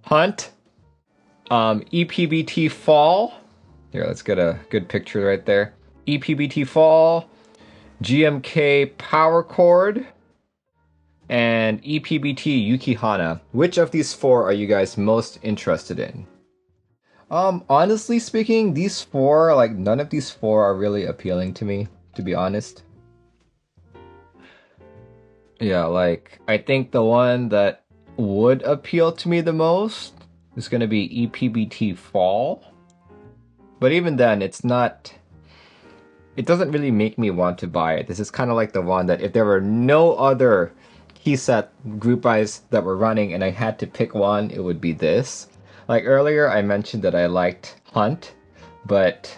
Hunt, um, EPBT Fall, here, let's get a good picture right there. EPBT Fall, GMK Power Chord, and EPBT Yukihana. Which of these four are you guys most interested in? Um, honestly speaking, these four, like, none of these four are really appealing to me, to be honest. Yeah, like, I think the one that would appeal to me the most is gonna be EPBT Fall. But even then, it's not. It doesn't really make me want to buy it. This is kind of like the one that if there were no other key set group buys that were running and I had to pick one, it would be this. Like earlier, I mentioned that I liked Hunt, but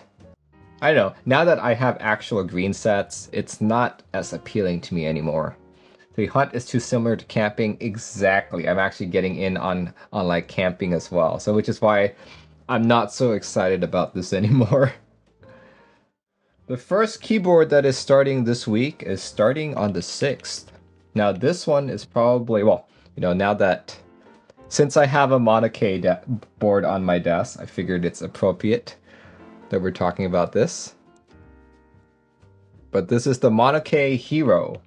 I don't know. Now that I have actual green sets, it's not as appealing to me anymore. The hunt is too similar to camping. Exactly. I'm actually getting in on on like camping as well. So which is why I'm not so excited about this anymore. the first keyboard that is starting this week is starting on the 6th. Now this one is probably, well, you know, now that, since I have a Monokei board on my desk, I figured it's appropriate that we're talking about this. But this is the Monokei Hero.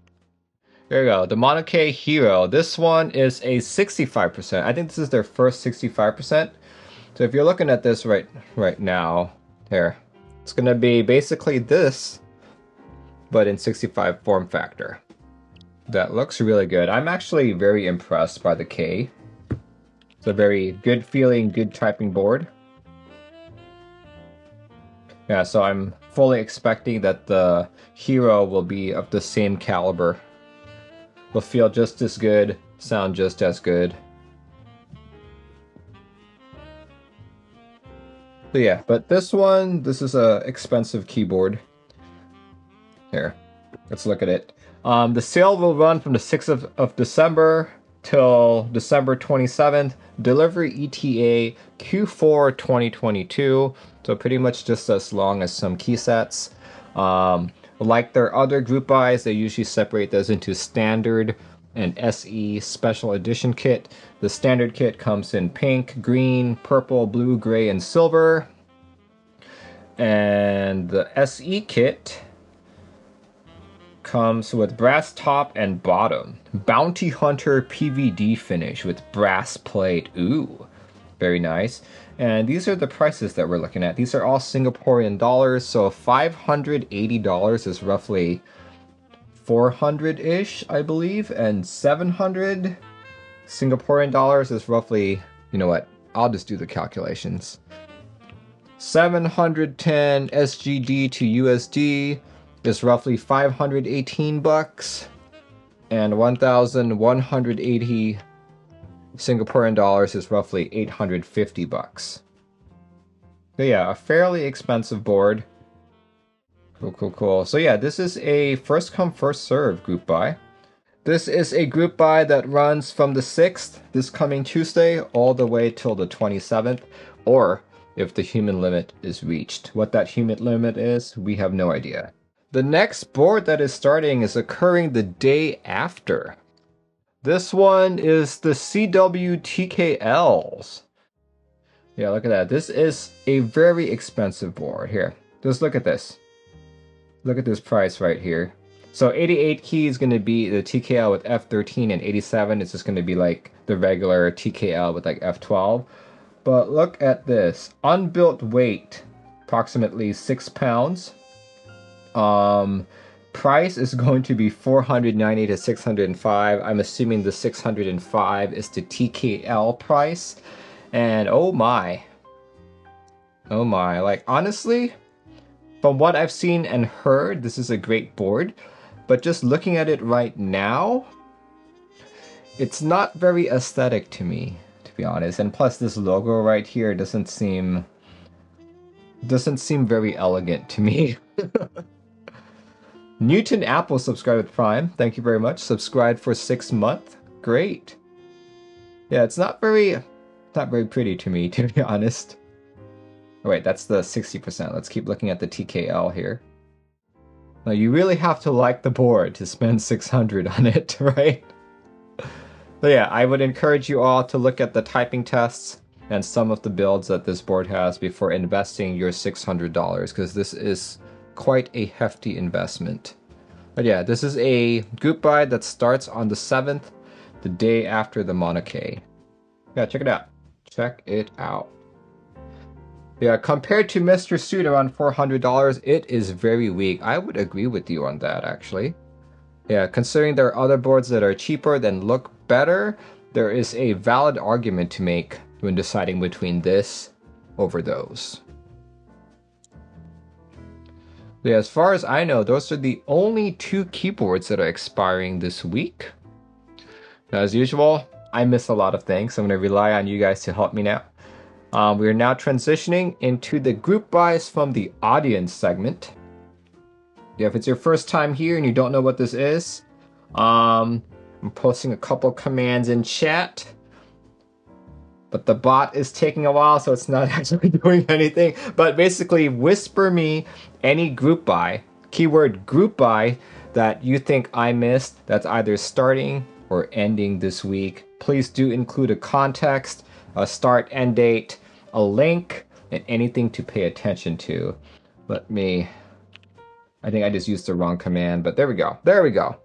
There you go, the Monokei Hero. This one is a 65%. I think this is their first 65%. So if you're looking at this right right now, here, it's gonna be basically this, but in 65 form factor. That looks really good. I'm actually very impressed by the K. It's a very good feeling, good typing board. Yeah, so I'm fully expecting that the Hero will be of the same caliber. Will feel just as good, sound just as good. So yeah, but this one, this is a expensive keyboard. Here, let's look at it. Um, the sale will run from the 6th of, of December till December 27th. Delivery ETA Q4 2022. So pretty much just as long as some key sets. Um, Like their other group buys, they usually separate those into standard and SE special edition kit. The standard kit comes in pink, green, purple, blue, gray, and silver. And the SE kit comes with brass top and bottom. Bounty Hunter PVD finish with brass plate. Ooh, very nice. And these are the prices that we're looking at. These are all Singaporean dollars, so $580 is roughly 400-ish, I believe, and 700 Singaporean dollars is roughly, you know what, I'll just do the calculations. 710 SGD to USD is roughly 518 bucks and 1180 Singaporean dollars is roughly 850 bucks. But yeah, a fairly expensive board. Cool, cool, cool. So yeah, this is a first come, first serve group buy. This is a group buy that runs from the 6th, this coming Tuesday, all the way till the 27th, or if the human limit is reached. What that human limit is, we have no idea. The next board that is starting is occurring the day after. This one is the CW TKLs. Yeah, look at that. This is a very expensive board. Here, just look at this. Look at this price right here. So 88 key is going to be the TKL with F13 and 87 is just going to be like the regular TKL with like F12. But look at this. Unbuilt weight, approximately 6 pounds. Um, price is going to be 490 to 605. I'm assuming the 605 is the TKL price. And oh my. Oh my. Like, honestly, from what I've seen and heard, this is a great board. But just looking at it right now, it's not very aesthetic to me, to be honest. And plus, this logo right here doesn't seem doesn't seem very elegant to me. Newton Apple subscribed with Prime. Thank you very much. Subscribed for six months. Great. Yeah, it's not very, not very pretty to me, to be honest. Oh, wait, that's the 60%. Let's keep looking at the TKL here. Now, you really have to like the board to spend 600 on it, right? But yeah, I would encourage you all to look at the typing tests and some of the builds that this board has before investing your $600 because this is quite a hefty investment. But yeah, this is a group buy that starts on the 7th, the day after the Monokei. Yeah, check it out. Check it out. Yeah, compared to Mr. Suit around $400, it is very weak. I would agree with you on that, actually. Yeah, considering there are other boards that are cheaper than look better, there is a valid argument to make when deciding between this over those. Yeah, as far as I know, those are the only two keyboards that are expiring this week. Now, as usual, I miss a lot of things. I'm going to rely on you guys to help me now. Um, we are now transitioning into the group buys from the audience segment. Yeah, if it's your first time here and you don't know what this is, um, I'm posting a couple commands in chat. But the bot is taking a while, so it's not actually doing anything. But basically, whisper me any group buy, keyword group buy, that you think I missed that's either starting or ending this week. Please do include a context, a start end date, a link, and anything to pay attention to. Let me, I think I just used the wrong command, but there we go. There we go.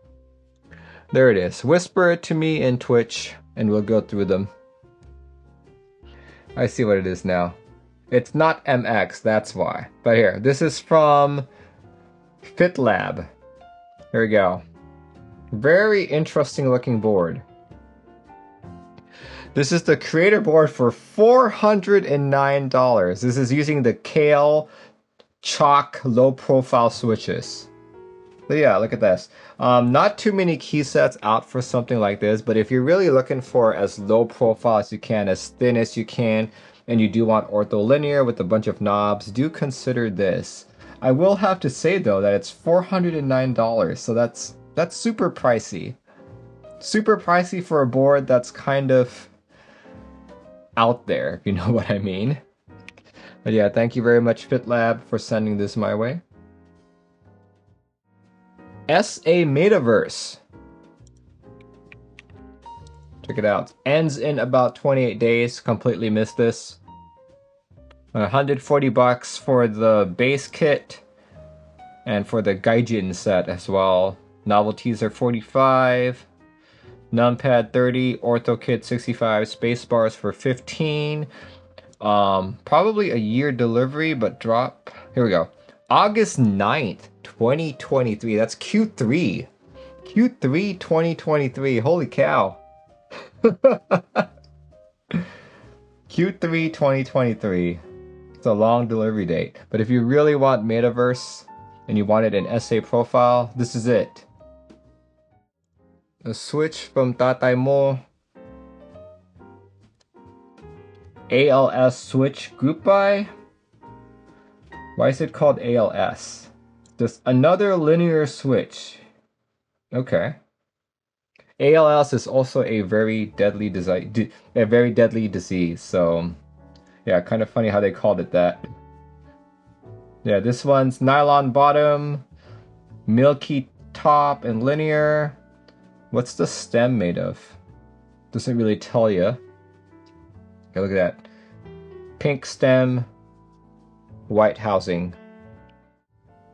There it is. Whisper it to me in Twitch and we'll go through them. I see what it is now. It's not MX, that's why. But here, this is from FitLab. Here we go. Very interesting looking board. This is the creator board for $409. This is using the Kailh Choc low profile switches. But yeah, look at this. Um, not too many key sets out for something like this, but if you're really looking for as low profile as you can, as thin as you can, and you do want ortholinear with a bunch of knobs, do consider this. I will have to say though that it's $409, so that's that's super pricey. Super pricey for a board that's kind of out there, if you know what I mean. But yeah, thank you very much FitLab for sending this my way. SA Metaverse. Check it out. Ends in about 28 days. Completely missed this. 140 bucks for the base kit and for the Gaijin set as well. Novelties are 45. Numpad 30, Ortho Kit 65, space bars for 15. Um, probably a year delivery, but drop. Here we go. August 9th, 2023. That's Q3. Q3 2023. Holy cow. Q3 2023. It's a long delivery date. But if you really want Metaverse and you wanted an SA profile, this is it. A switch from Tataimo. ALS switch group by? Why is it called ALS? Just another linear switch. Okay. ALS is also a very deadly disease, a very deadly disease. So, yeah, kind of funny how they called it that. Yeah, this one's nylon bottom, milky top, and linear. What's the stem made of? Doesn't really tell you. Okay, look at that. Pink stem, white housing.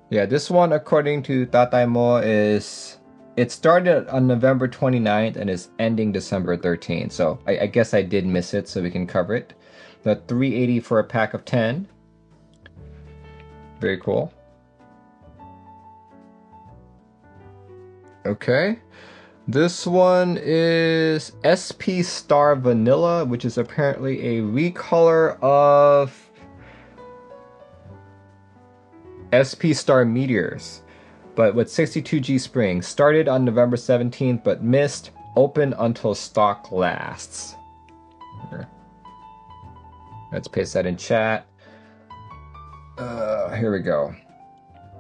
Yeah, this one, according to Tataimo, is it started on November 29th and is ending December 13th. So I, I, guess I did miss it, so we can cover it. The 380 for a pack of 10. Very cool. Okay. This one is SP Star Vanilla, which is apparently a recolor of SP Star Meteors but with 62G Spring. Started on November 17th, but missed. Open until stock lasts. Let's paste that in chat. Uh, here we go.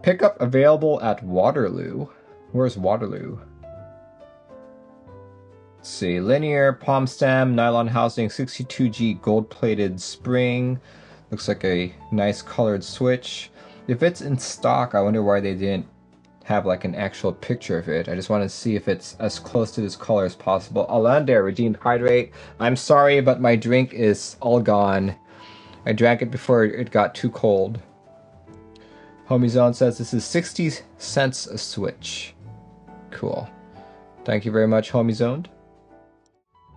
Pickup available at Waterloo. Where's Waterloo? Let's see. Linear, POM stem, nylon housing, 62G gold plated spring. Looks like a nice colored switch. If it's in stock, I wonder why they didn't have like an actual picture of it. I just want to see if it's as close to this color as possible. Alander, redeemed hydrate. I'm sorry, but my drink is all gone. I drank it before it got too cold. Homie Zone says this is 60 cents a switch. Cool. Thank you very much, Homie Zoned.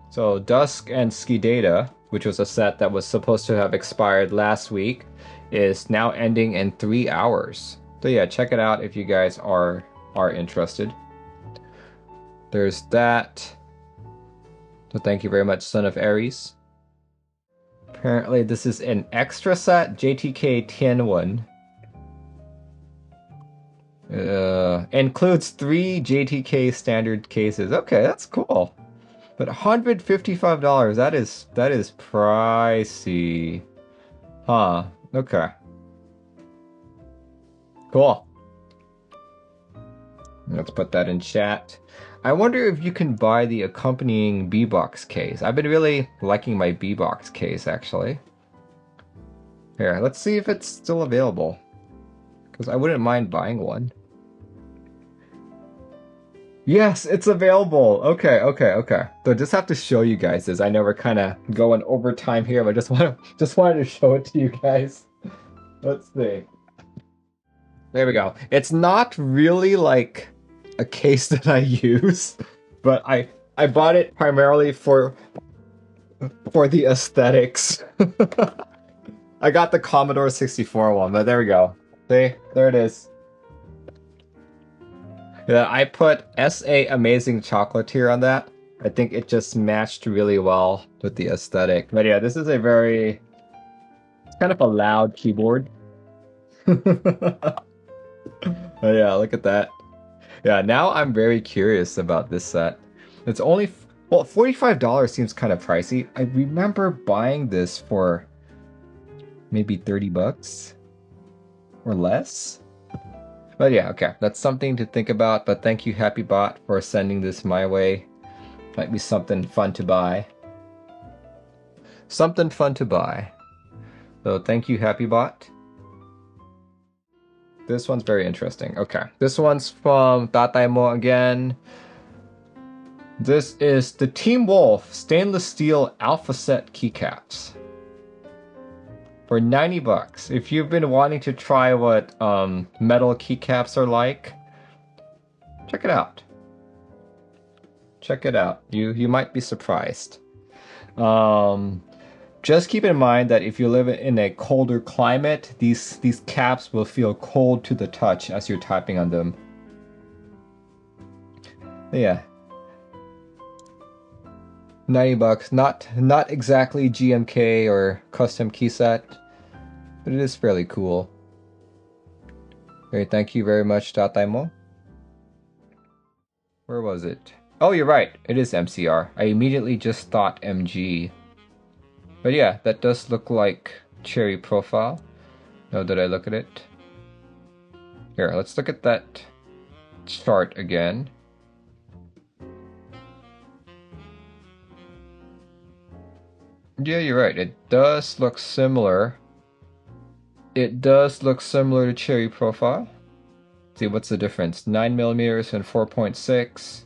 So Dusk and Ski Data, which was a set that was supposed to have expired last week, is now ending in three hours. So yeah, check it out if you guys are are interested. There's that. So thank you very much, Son of Ares. Apparently this is an extra set, JTK Tianwen. Uh, includes three JTK standard cases. Okay, that's cool. But $155, that is that is pricey. Huh. Okay. Cool. Let's put that in chat. I wonder if you can buy the accompanying B-Box case. I've been really liking my B-Box case, actually. Here, let's see if it's still available. Because I wouldn't mind buying one. Yes, it's available. Okay, okay, okay. So I just have to show you guys this. I know we're kind of going over time here, but I just want to just wanted to show it to you guys. Let's see. There we go. It's not really like a case that I use, but I I bought it primarily for for the aesthetics. I got the Commodore 64 one, but there we go. See, there it is. Yeah, I put SA Amazing Chocolatier on that. I think it just matched really well with the aesthetic. But yeah, this is a very it's kind of a loud keyboard. oh yeah, look at that. Yeah, now I'm very curious about this set. It's only well, $45 seems kind of pricey. I remember buying this for maybe 30 bucks or less. But yeah, okay, that's something to think about. But thank you, HappyBot, for sending this my way. Might be something fun to buy. Something fun to buy. So thank you, HappyBot. This one's very interesting. Okay. This one's from Tataimo again. This is the Team Wolf stainless steel alpha set keycaps. For 90 bucks. If you've been wanting to try what um, metal keycaps are like, check it out. Check it out. You you might be surprised. Um, just keep in mind that if you live in a colder climate, these, these caps will feel cold to the touch as you're typing on them. Yeah. 90 bucks. Not not exactly GMK or custom keyset, but it is fairly cool. Okay, thank you very much, Tataimo. Where was it? Oh, you're right. It is MCR. I immediately just thought MG. But yeah, that does look like cherry profile. Now that I look at it. Here, let's look at that chart again. Yeah, you're right. It does look similar. It does look similar to cherry profile. Let's see, what's the difference? 9 millimeters and 4.6.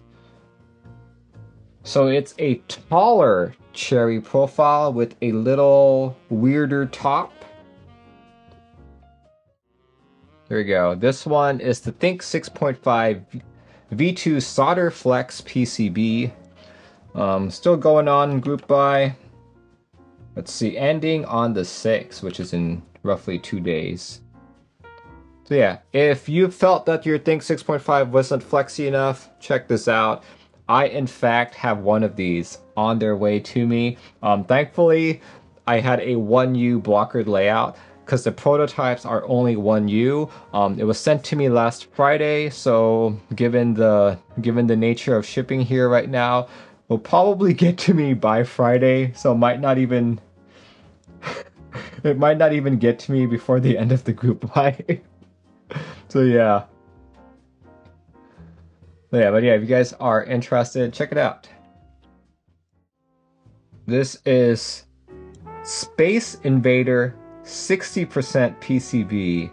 So it's a taller cherry profile with a little weirder top. There we go. This one is the Think 6.5 V2 Solder Flex PCB. Um, still going on group buy. Let's see, ending on the 6th, which is in roughly two days. So yeah, if you felt that your Think 6.5 wasn't flexy enough, check this out. I, in fact, have one of these on their way to me. Um, thankfully, I had a 1U blockered layout because the prototypes are only 1U. Um, it was sent to me last Friday, so given the given the nature of shipping here right now, will probably get to me by Friday, so might not even it might not even get to me before the end of the group buy. so yeah. But yeah, but yeah, if you guys are interested, check it out. This is Space Invader 60% PCB.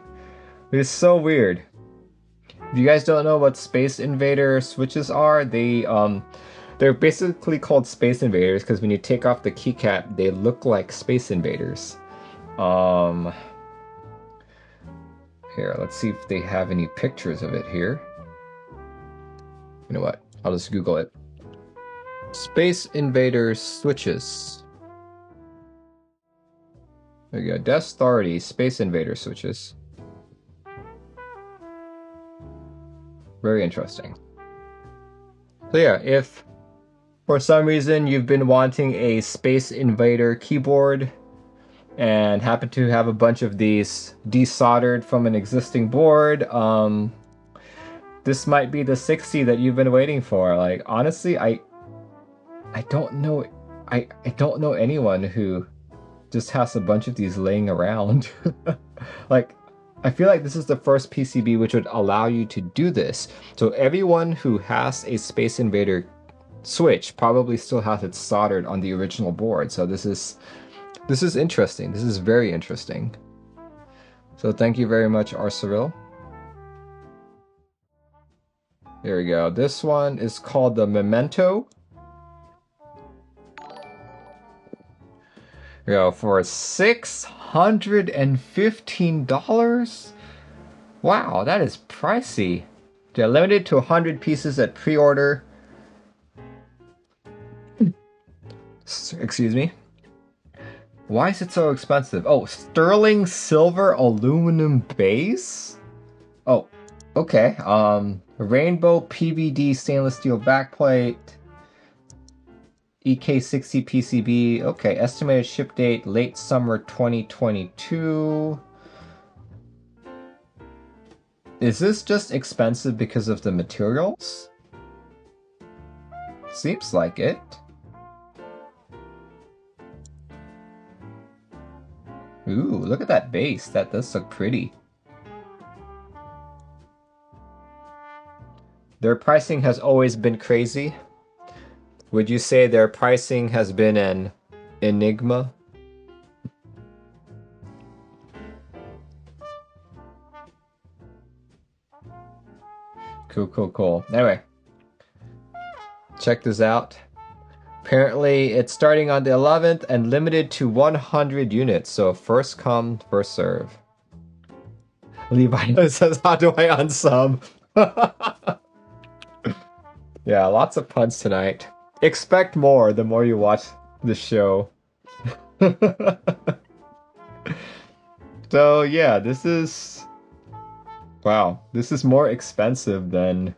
It is so weird. If you guys don't know what Space Invader switches are, they um they're basically called Space Invaders because when you take off the keycap, they look like Space Invaders. Um here, let's see if they have any pictures of it here. You know what? I'll just Google it. Space Invader switches. There you go. Death Authority Space Invader switches. Very interesting. So yeah, if for some reason you've been wanting a Space Invader keyboard and happen to have a bunch of these desoldered from an existing board, um, this might be the 60 that you've been waiting for. Like honestly, I I don't know I I don't know anyone who just has a bunch of these laying around. like I feel like this is the first PCB which would allow you to do this. So everyone who has a Space Invader switch probably still has it soldered on the original board. So this is this is interesting. This is very interesting. So thank you very much, Arcyril. There we go. This one is called the Memento. We for $615? Wow, that is pricey. They're limited to 100 pieces at pre-order. Excuse me. Why is it so expensive? Oh, sterling silver aluminum base? Oh, okay. Um, rainbow PVD stainless steel backplate. EK60 PCB. Okay, estimated ship date late summer 2022. Is this just expensive because of the materials? Seems like it. Ooh, look at that base. That does look pretty. Their pricing has always been crazy. Would you say their pricing has been an enigma? Cool, cool, cool. Anyway, check this out. Apparently, it's starting on the 11th and limited to 100 units. So first come, first serve. Levi says, "How do I unsub?" yeah, lots of puns tonight. Expect more the more you watch the show. so yeah, this is wow. This is more expensive than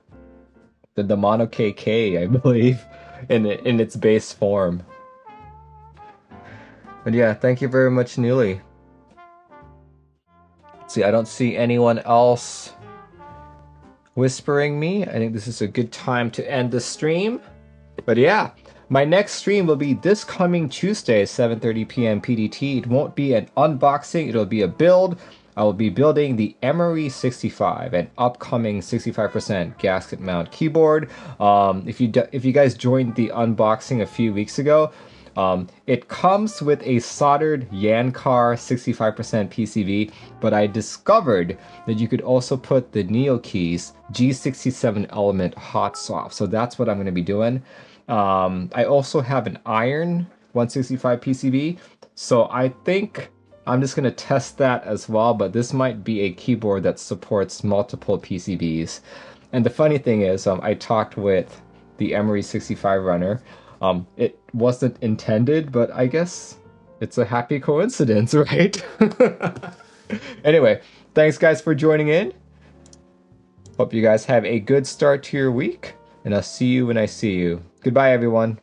the Monokei, I believe, in in its base form. But yeah, thank you very much, Newly. See, I don't see anyone else whispering me. I think this is a good time to end the stream. But yeah, my next stream will be this coming Tuesday, 7.30 p.m. PDT. It won't be an unboxing, it'll be a build. I will be building the Emery 65, an upcoming 65% gasket mount keyboard. Um, if you if you guys joined the unboxing a few weeks ago, um, it comes with a soldered Yancar 65% PCB, but I discovered that you could also put the NeoKeys G67 element hot swap. So that's what I'm going to be doing. Um, I also have an iron 165 PCB, so I think I'm just going to test that as well, but this might be a keyboard that supports multiple PCBs. And the funny thing is, um, I talked with the Emery 65 runner. Um, it wasn't intended, but I guess it's a happy coincidence, right? anyway, thanks guys for joining in. Hope you guys have a good start to your week, and I'll see you when I see you. Goodbye, everyone.